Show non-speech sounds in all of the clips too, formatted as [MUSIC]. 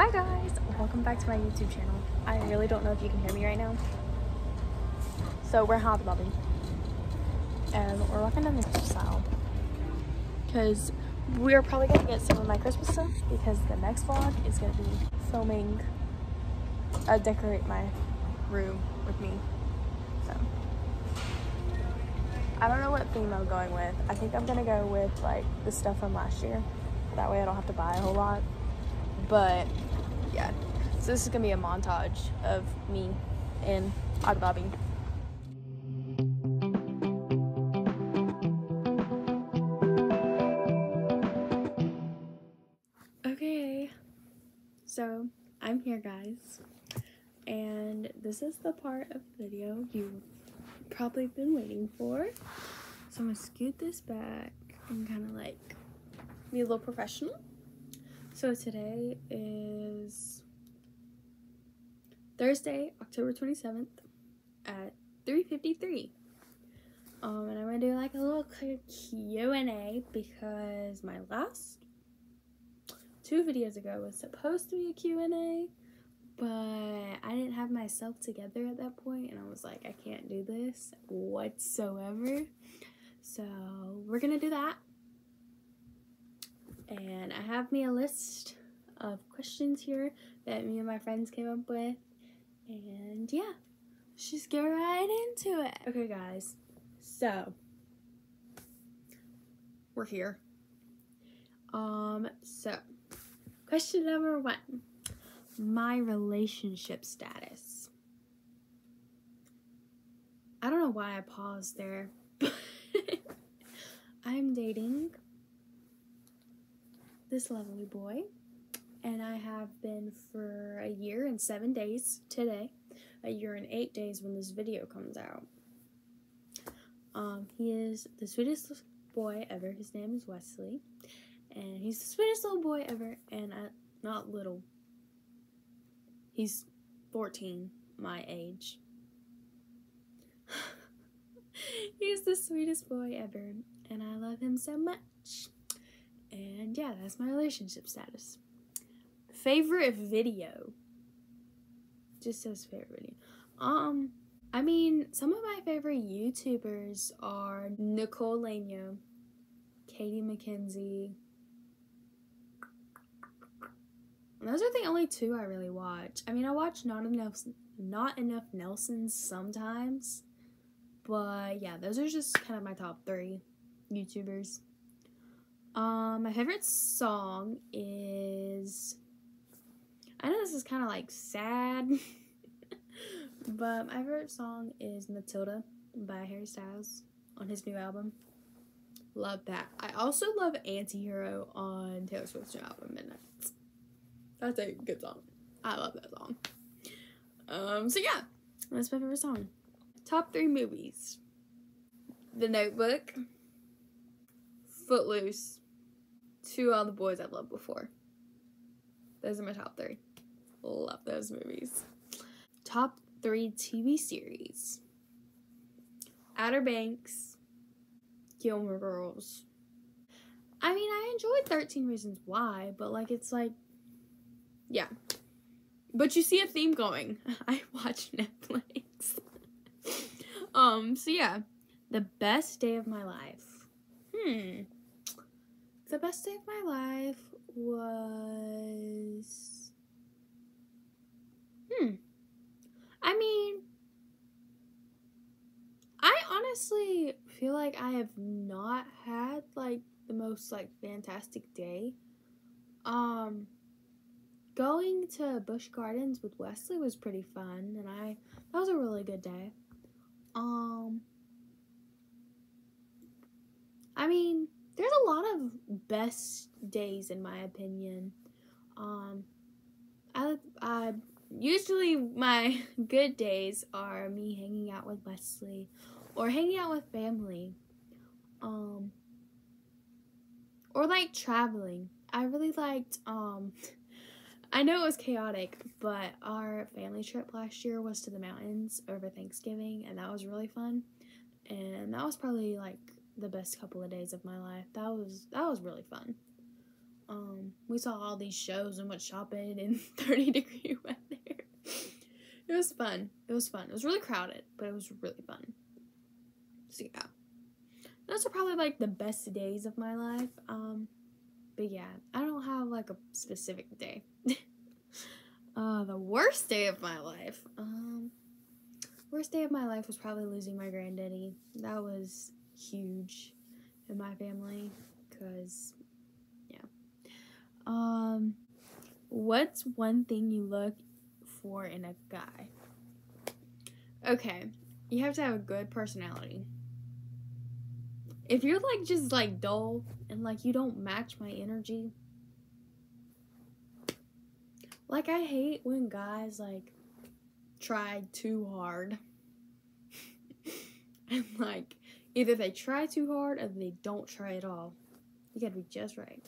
Hi guys, welcome back to my YouTube channel. I really don't know if you can hear me right now. So we're Lobby. And we're walking down the aisle. Because we're probably gonna get some of my Christmas stuff because the next vlog is gonna be filming uh, decorate my room with me. So I don't know what theme I'm going with. I think I'm gonna go with like the stuff from last year. That way I don't have to buy a whole lot. But yeah, so this is gonna be a montage of me in Hobby Lobby. Okay, so I'm here, guys, and this is the part of the video you've probably been waiting for. So I'm gonna scoot this back and kind of like be a little professional. So today is Thursday, October 27th at 3.53. Um, and I'm going to do like a little Q&A because my last two videos ago was supposed to be a Q&A, but I didn't have myself together at that point and I was like, I can't do this whatsoever. So we're going to do that and I have me a list of questions here that me and my friends came up with. And yeah, let's just get right into it. Okay, guys, so we're here. Um, so question number one my relationship status. I don't know why I paused there, [LAUGHS] but I'm dating this lovely boy. And I have been for a year and seven days today, a year and eight days when this video comes out. Um, he is the sweetest boy ever. His name is Wesley. And he's the sweetest little boy ever. And I, not little. He's 14, my age. [LAUGHS] he's the sweetest boy ever. And I love him so much. And yeah, that's my relationship status. Favorite video. Just says favorite video. Um, I mean, some of my favorite YouTubers are Nicole Laeno, Katie McKenzie. Those are the only two I really watch. I mean, I watch not enough, not enough Nelsons sometimes, but yeah, those are just kind of my top three YouTubers. Um, my favorite song is. I know this is kind of like sad, [LAUGHS] but my favorite song is Matilda by Harry Styles on his new album. Love that. I also love Antihero on Taylor Swift's new album, Midnight. That's a good song. I love that song. Um, so yeah, that's my favorite song. Top three movies The Notebook, Footloose, To All the Boys I've Loved Before. Those are my top three. Love those movies. Top three TV series. Outer Banks, Gilmore Girls. I mean, I enjoyed 13 Reasons Why, but like, it's like, yeah. But you see a theme going. [LAUGHS] I watch Netflix. [LAUGHS] um, so yeah. The best day of my life. Hmm the best day of my life was. Hmm. I mean, I honestly feel like I have not had like the most like fantastic day. Um, going to Busch Gardens with Wesley was pretty fun, and I that was a really good day. Um, I mean, there's a lot of best days in my opinion. Um, I, I usually my [LAUGHS] good days are me hanging out with Wesley or hanging out with family. Um, or like traveling. I really liked um [LAUGHS] I know it was chaotic, but our family trip last year was to the mountains over Thanksgiving and that was really fun. And that was probably like the best couple of days of my life. That was that was really fun. Um, we saw all these shows and went shopping in [LAUGHS] 30 degree [LAUGHS] weather. it was fun. It was fun. It was really crowded, but it was really fun. So yeah. Those are probably like the best days of my life. Um, but yeah, I don't have like a specific day. [LAUGHS] uh, the worst day of my life. Um, worst day of my life was probably losing my granddaddy. That was huge in my family because yeah. Um, what's one thing you look for in a guy? Okay, you have to have a good personality. If you're like just like dull and like you don't match my energy, like I hate when guys like try too hard. [LAUGHS] and like either they try too hard or they don't try at all. You gotta be just right.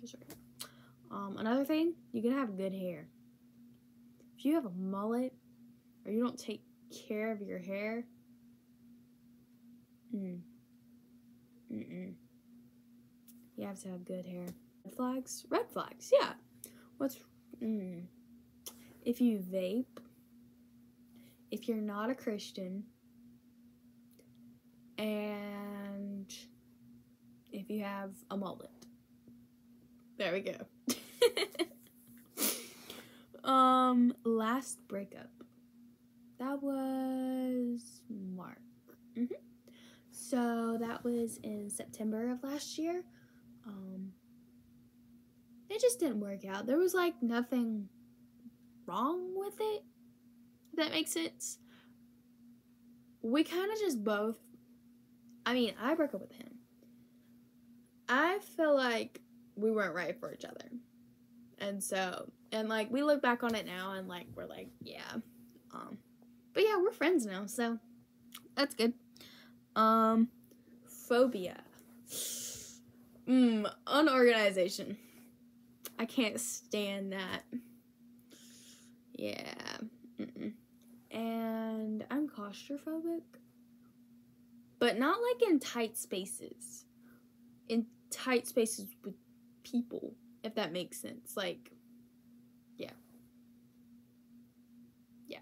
Just right. Um, another thing, you gotta have good hair. If you have a mullet or you don't take care of your hair, mm, mm-mm. You have to have good hair. Red flags? Red flags, yeah. What's, mm. If you vape, if you're not a Christian, and if you have a mullet. There we go. [LAUGHS] um, last breakup. That was Mark. Mm-hmm. So that was in September of last year. Um, it just didn't work out. There was like nothing wrong with it. That makes sense. We kind of just both I mean, I broke up with him. I feel like we weren't right for each other. And so, and like we look back on it now and like we're like, yeah. Um but yeah, we're friends now, so that's good. Um phobia. Mm, unorganization. I can't stand that. Yeah. Mm-mm. And I'm claustrophobic but not like in tight spaces. In tight spaces with people, if that makes sense. Like, yeah. Yeah.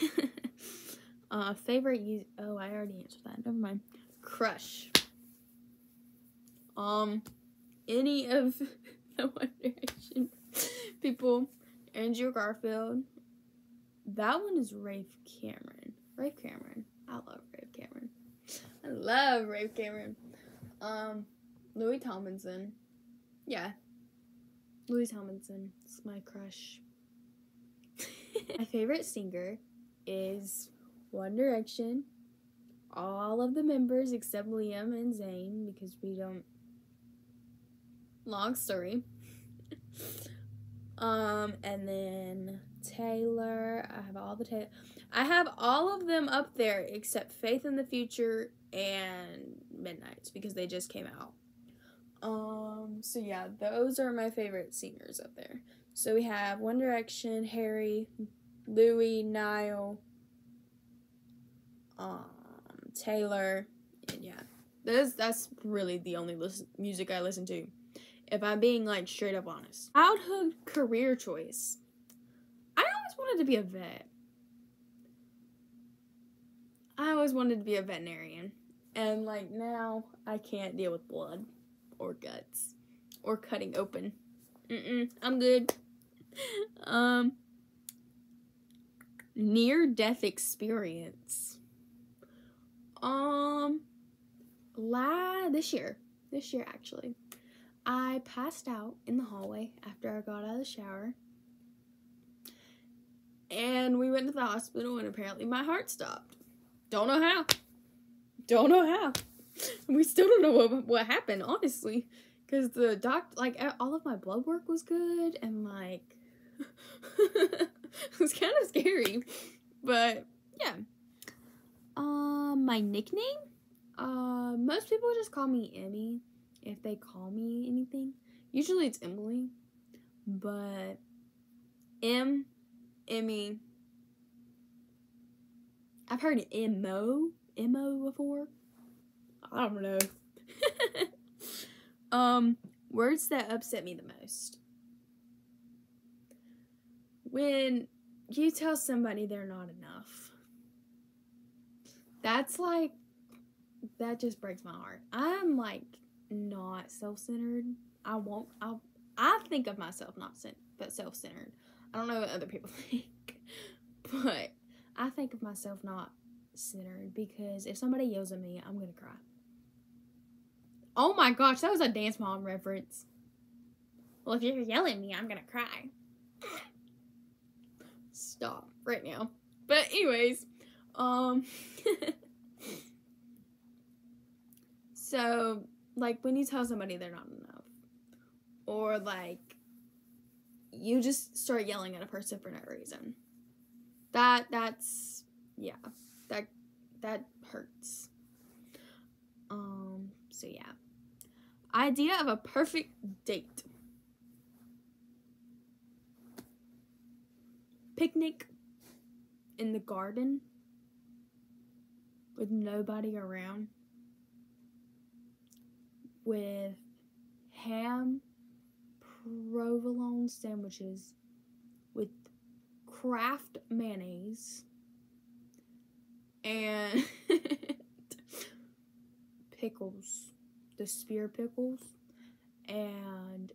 [LAUGHS] uh, favorite use. Oh, I already answered that. Never mind. Crush. Um, any of [LAUGHS] the One Direction people. Andrew Garfield. That one is Rafe Cameron. Rafe Cameron. I love Rafe Cameron. I love Rafe Cameron. Um, Louis Tomlinson. Yeah. Louis Tomlinson is my crush. my [LAUGHS] favorite singer is One Direction. All of the members except Liam and Zayn because we don't. Long story. [LAUGHS] um, and then Taylor. I have all the Taylor. I have all of them up there except Faith in the Future and Midnights because they just came out. Um, so yeah, those are my favorite singers up there. So we have One Direction, Harry, Louis, Niall, um, Taylor, and yeah, that's that's really the only listen, music I listen to. If I'm being like straight up honest, childhood career choice. I always wanted to be a vet. I always wanted to be a veterinarian. And like now, I can't deal with blood or guts or cutting open. Mm-mm, I'm good. [LAUGHS] um, near death experience. Um, la this year, this year actually, I passed out in the hallway after I got out of the shower. And we went to the hospital, and apparently my heart stopped. Don't know how. Don't know how. We still don't know what what happened, honestly, because the doc like all of my blood work was good and like [LAUGHS] it was kind of scary, but yeah. Um, my nickname. Uh, most people just call me Emmy if they call me anything. Usually it's Emily, but M, Emmy. I've heard Mo Mo before? I don't know. [LAUGHS] um, Words that upset me the most. When you tell somebody they're not enough. That's like that just breaks my heart. I'm like not self-centered. I won't I I think of myself not cent- but self-centered. I don't know what other people [LAUGHS] think. But I think of myself not centered because if somebody yells at me, I'm to cry. Oh my gosh, that was a Dance Mom reference. Well, if you're yelling at me, I'm to cry. Stop right now. But anyways, um [LAUGHS] So, like when you tell somebody they're not enough or like you just start yelling at a person for no reason. That that's yeah. That that hurts. Um so yeah. Idea of a perfect date. Picnic in the garden with nobody around with ham provolone sandwiches with Kraft mayonnaise and [LAUGHS] pickles, the spear pickles, and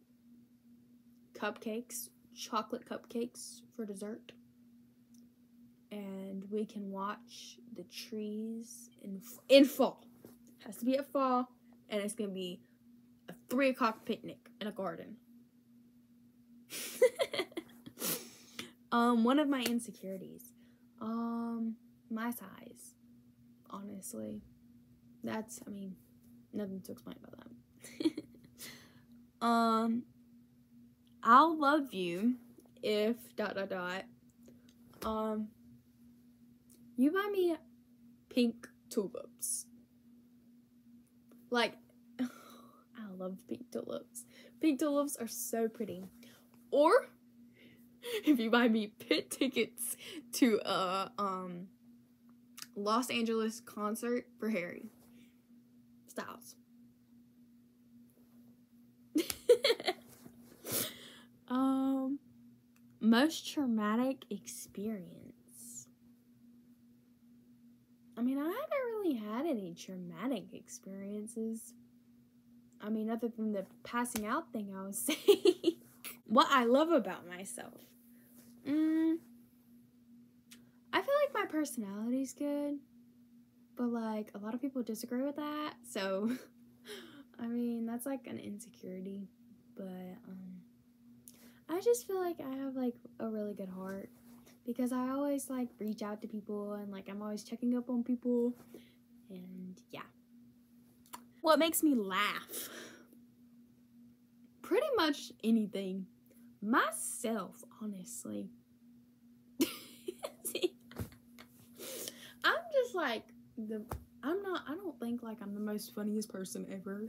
cupcakes, chocolate cupcakes for dessert. And we can watch the trees in in fall. Has to be at fall, and it's gonna be a three o'clock picnic in a garden. [LAUGHS] um, one of my insecurities. Um, my size. Honestly. That's I mean, nothing to explain about that. [LAUGHS] um I'll love you if dot dot dot. Um you buy me pink tulips. Like [SIGHS] I love pink tulips. Pink tulips are so pretty. Or [LAUGHS] if you buy me pit tickets to a um Los Angeles concert for Harry Styles. [LAUGHS] um most traumatic experience. I mean, I haven't really had any traumatic experiences. I mean, other than the passing out thing I was [LAUGHS] saying what I love about myself. Mm, Like my personality's good, but like a lot of people disagree with that. So, [LAUGHS] I mean, that's like an insecurity, but um, I just feel like I have like a really good heart because I always like reach out to people and like I'm always checking up on people, and yeah. What makes me laugh? Pretty much anything myself, honestly. I'm like the I'm not I don't think like I'm the most funniest person ever.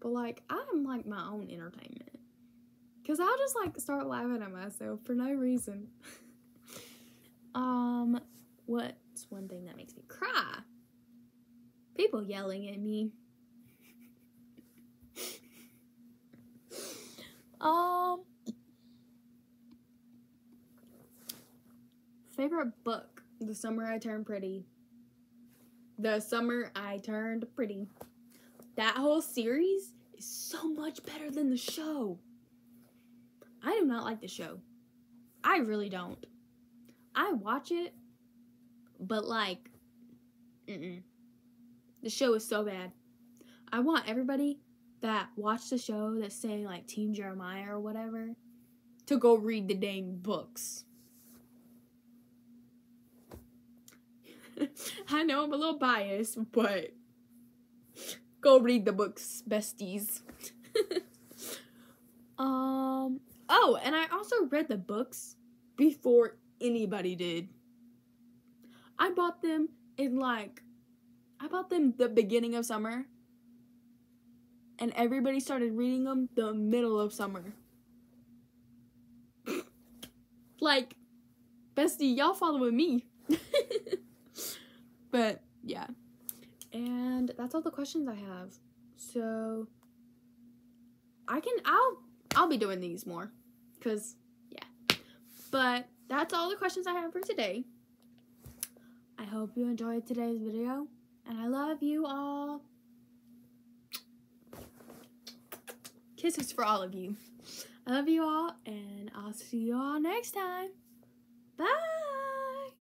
But like I'm like my own entertainment. Cause I'll just like start laughing at myself for no reason. [LAUGHS] um what's one thing that makes me cry? People yelling at me. [LAUGHS] um Favorite book? The Summer I Turned Pretty. The Summer I Turned Pretty. That whole series is so much better than the show. I do not like the show. I really don't. I watch it, but like, mm-mm. The show is so bad. I want everybody that watched the show that's saying like Team Jeremiah or whatever to go read the dang books. [LAUGHS] I know I'm a little biased, but go read the books, besties. [LAUGHS] um oh, and I also read the books before anybody did. I bought them in like I bought them the beginning of summer. And everybody started reading them the middle of summer. [LAUGHS] like bestie, y'all following me. But yeah. And that's all the questions I have. So I can I'll I'll be doing these more cuz yeah. But that's all the questions I have for today. I hope you enjoyed today's video and I love you all. Kisses for all of you. I love you all and I'll see you all next time. Bye.